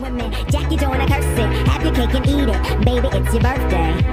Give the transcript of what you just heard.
women. Don't wanna curse it. Have your cake and eat it. Baby, it's your birthday.